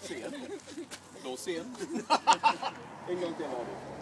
Sen. Blå sen. En gång till har det.